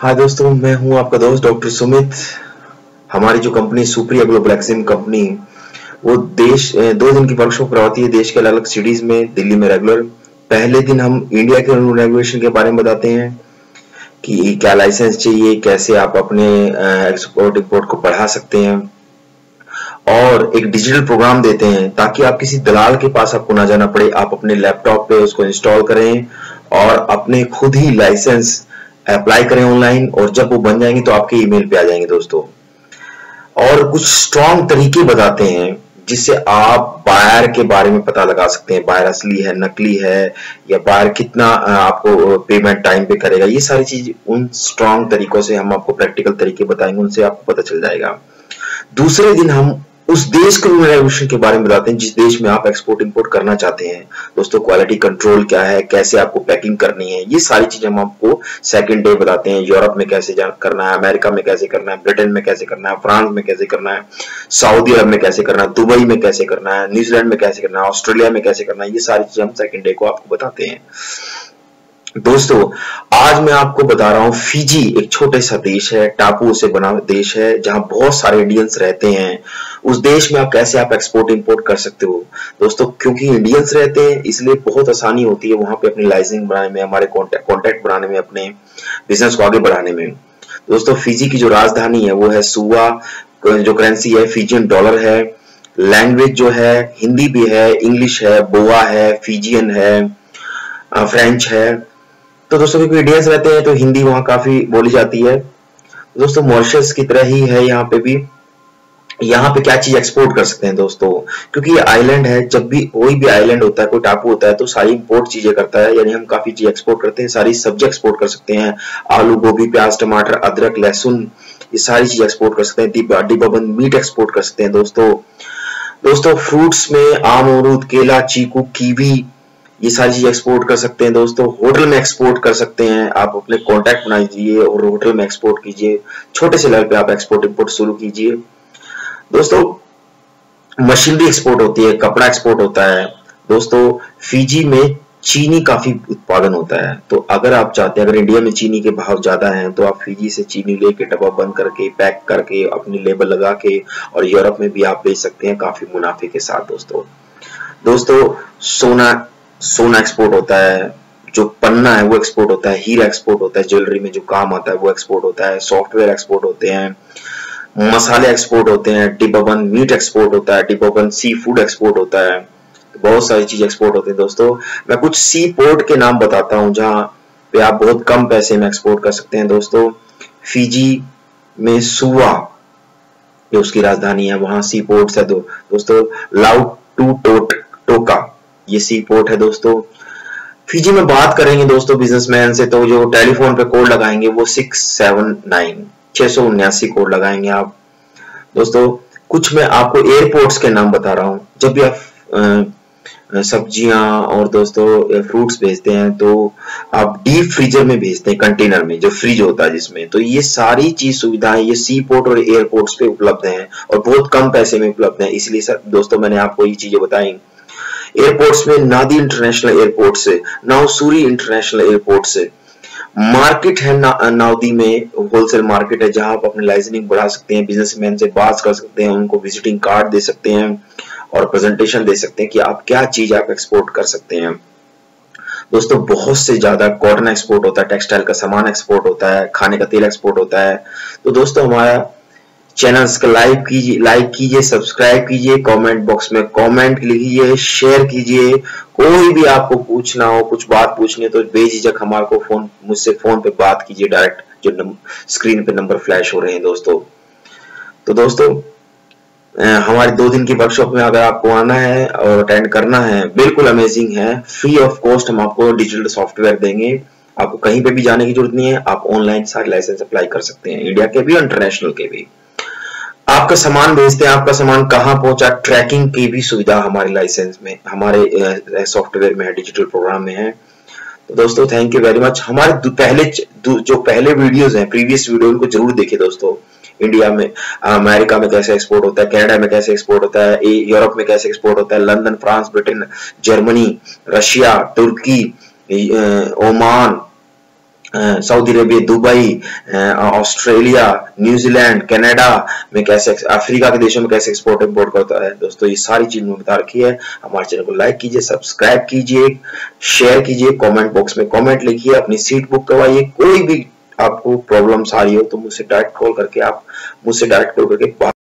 हाँ दोस्तों, मैं हूँ आपका दोस्त डॉक्टर सुमित। हमारी जो company, Supriya global Exim company, वो देश दो दिन की वर्कशॉप करवाती है देश के अलग अलग सिटीज़ में, दिल्ली में रेगुलर पहले दिन हम इंडिया के रेगुलेशन के बारे में बताते हैं कि क्या लाइसेंस चाहिए, कैसे आप अपने एक्सपोर्ट इंपोर्ट को बढ़ा सकते हैं। और एक डिजिटल प्रोग्राम देते हैं, ताकि आप किसी दलाल के पास आपको ना जाना पड़े, आप अपने लैपटॉप पे उसको इंस्टॉल करें और अपने खुद ही लाइसेंस अप्लाई करें ऑनलाइन और जब वो बन जाएँगे तो आपके ईमेल पे आ जाएँगे दोस्तों। और कुछ स्ट्रॉन्ग तरीके बताते हैं जिससे आप बायर के बारे में पता लगा सकते हैं। बायर असली है, नकली है, या बायर कितना आपको पेमेंट टाइम पे करेगा। ये सारी चीज़ उन स्ट्रॉन्ग तरीकों से हम आपको प्रैक्टिकल तरीके बताएँगे, उनसे आपको पता चल जाएगा। दूसरे दिन हम उस देश के रेगुलेशन के बारे में बताते हैं, जिस देश में आप एक्सपोर्ट इंपोर्ट करना चाहते हैं। दोस्तों क्वालिटी कंट्रोल क्या है? कैसे आपको पैकिंग करनी है? ये सारी चीज़ें हम आपको सेकंड डे बताते हैं। यूरोप में कैसे करना है, अमेरिका में कैसे करना है, ब्रिटेन में कैसे करना है, फ्रांस में कैसे करना है, सऊदी अरब में कैसे करना है, दुबई में कैसे करना है, न्यूजीलैंड में कैसे करना है, ऑस्ट्रेलिया में कैसे करना है, ये सारी चीज़ें हम सेकेंड डे को आपको बताते हैं। दोस्तों, आज मैं आपको बता रहा हूँ, फिजी एक छोटे सा देश है, टापू से बना देश है, जहाँ बहुत सारे इंडियंस रहते हैं। उस देश में आप कैसे आप एक्सपोर्ट इंपोर्ट कर सकते हो? दोस्तों, क्योंकि इंडियंस रहते हैं, इसलिए बहुत आसानी होती है वहाँ पे अपनी लाइसेंस बनाने में, हमारे कॉन्टेक्ट बनाने में, अपने बिज़नेस को आगे बढ़ाने में। दोस्तों, फिजी की जो राजधानी है, वो है सुवा, जो करेंसी है फिजियन डॉलर है लैंग्वेज जो है, हिंदी भी है इंग्लिश है बोआ है फिजियन है फ्रेंच है। तो दोस्तों, क्योंकि इंडियंस रहते हैं तो हिंदी वहाँ काफ़ी बोली जाती है। दोस्तों मॉरिशस की तरह ही है यहाँ पे भी। यहाँ पे क्या चीज़ एक्सपोर्ट कर सकते हैं दोस्तों? क्योंकि ये आइलैंड है, जब भी कोई भी आइलैंड होता है, कोई टापू होता है तो सारी इम्पोर्ट चीज़ें करता है। यानी हम काफ़ी चीज़ एक्सपोर्ट करते हैं, सारी सब्ज़ी एक्सपोर्ट कर सकते हैं। आलू, गोभी, प्याज, टमाटर, अदरक, लहसुन, ये सारी चीज़ एक्सपोर्ट कर सकते हैं। डिब्बा डिब्बाबंद मीट एक्सपोर्ट कर सकते हैं दोस्तों। दोस्तों फ्रूट्स में आम, अमरूद, केला, चीकू, कीवी ये सारी चीज़ एक्सपोर्ट कर सकते हैं दोस्तों, होटल में एक्सपोर्ट कर सकते हैं। आप अपने कॉन्टैक्ट बना दीजिए और होटल में एक्सपोर्ट कीजिए। छोटे से लेवल पे आप एक्सपोर्ट इंपोर्ट शुरू कीजिए। दोस्तों, मशीनरी एक्सपोर्ट होती है, कपड़ा एक्सपोर्ट होता है। दोस्तों फीजी में चीनी काफ़ी उत्पादन होता है। तो अगर आप चाहते हैं, अगर इंडिया में चीनी के भाव ज़्यादा हैं तो आप फीजी से चीनी लेके डब्बा बंद करके पैक करके, अपनी लेबल लगा के और यूरोप में भी आप बेच सकते हैं काफ़ी मुनाफे के साथ दोस्तों। दोस्तों, सोना सोना एक्सपोर्ट होता है, जो पन्ना है वो एक्सपोर्ट होता है, हीरा एक्सपोर्ट होता है ज्वेलरी में जो काम आता है वो एक्सपोर्ट होता है सॉफ्टवेयर एक्सपोर्ट होते हैं, मसाले एक्सपोर्ट होते हैं डिब्बाबंद मीट एक्सपोर्ट होता है डिब्बाबंद सी फ़ूड एक्सपोर्ट होता है, बहुत सारी चीज़ एक्सपोर्ट होती है दोस्तों। मैं कुछ सी पोर्ट के नाम बताता हूँ, जहाँ पे आप बहुत कम पैसे में एक्सपोर्ट कर सकते हैं दोस्तों। फिजी में सुवा ये उसकी राजधानी है, वहाँ सी पोर्ट है दो दोस्तों लाउट टू टोट टोका ये सी पोर्ट है दोस्तों। फिजी में बात करेंगे दोस्तों बिजनेसमैन से तो जो टेलीफोन पे कोड लगाएँगे वो सिक्स सेवन नाइन छह सौ उन्यासी कोड लगाएँगे आप। दोस्तों, कुछ मैं आपको एयरपोर्ट्स के नाम बता रहा हूँ। जब भी आप सब्ज़ियाँ और दोस्तों फ्रूट्स भेजते हैं तो आप डीप फ्रीजर में भेजते हैं कंटेनर में, जो फ्रिज होता है जिसमें। तो ये सारी चीज़ सुविधाएँ, ये सी पोर्ट और एयरपोर्ट्स पे उपलब्ध हैं और बहुत कम पैसे में उपलब्ध हैं। इसलिए सर, दोस्तों, मैंने आपको ये चीज़ें बताई। एयरपोर्ट्स में नादी इंटरनेशनल एयरपोर्ट से नाउसूरी इंटरनेशनल एयरपोर्ट से। मार्केट है ना, नाउदी में होलसेल मार्केट है जहाँ आप अपने लाइसेंसिंग बढ़ा सकते हैं बिजनेसमैन से बात कर सकते हैं उनको विजिटिंग कार्ड दे सकते हैं और प्रेजेंटेशन दे सकते हैं कि आप क्या चीज़ आप एक्सपोर्ट कर सकते हैं। दोस्तों बहुत से ज़्यादा कॉटन एक्सपोर्ट होता है टेक्सटाइल का सामान एक्सपोर्ट होता है खाने का तेल एक्सपोर्ट होता है। तो दोस्तों हमारा चैनल्स को लाइक कीजिए लाइक कीजिए, सब्सक्राइब कीजिए, कमेंट बॉक्स में कमेंट लिखिए, शेयर कीजिए। कोई भी आपको पूछना हो, कुछ बात पूछनी हो तो बेझिझक हमारे को फ़ोन, मुझसे फ़ोन पे बात कीजिए डायरेक्ट, जो स्क्रीन पे नंबर फ्लैश हो रहे हैं दोस्तों। तो दोस्तों हमारे दो दिन की वर्कशॉप में अगर आपको आना है और अटेंड करना है, बिल्कुल अमेजिंग है। फ्री ऑफ़ कॉस्ट हम आपको डिजिटल सॉफ्टवेयर देंगे। आपको कहीं पे भी जाने की ज़रूरत नहीं है, आप ऑनलाइन सारे लाइसेंस अप्लाई कर सकते हैं। इंडिया के भी और इंटरनेशनल के भी। आपका सामान भेजते हैं, आपका सामान कहाँ पहुँचा? ट्रैकिंग की भी सुविधा हमारे लाइसेंस में, हमारे सॉफ्टवेयर में है डिजिटल प्रोग्राम में है। तो दोस्तों थैंक यू वेरी मच हमारे पहले जो पहले वीडियोस हैं प्रीवियस वीडियो उनको ज़रूर देखिए दोस्तों इंडिया में अमेरिका में कैसे एक्सपोर्ट होता है कनाडा में कैसे एक्सपोर्ट होता है यूरोप में कैसे एक्सपोर्ट होता है London France Britain Germany Russia तुर्की Oman Saudi Arabia, Dubai Australia New Zealand Canada में कैसे अफ्रीका के देशों में कैसे एक्सपोर्ट इंपोर्ट करता है। दोस्तों, ये सारी चीज़ में बता रखी है। हमारे चैनल को लाइक कीजिए सब्सक्राइब कीजिए शेयर कीजिए कमेंट बॉक्स में कमेंट लिखिए, अपनी सीट बुक करवाइए। कोई भी आपको प्रॉब्लम आ रही हो तो मुझसे डायरेक्ट कॉल करके आप, मुझसे डायरेक्ट कॉल करके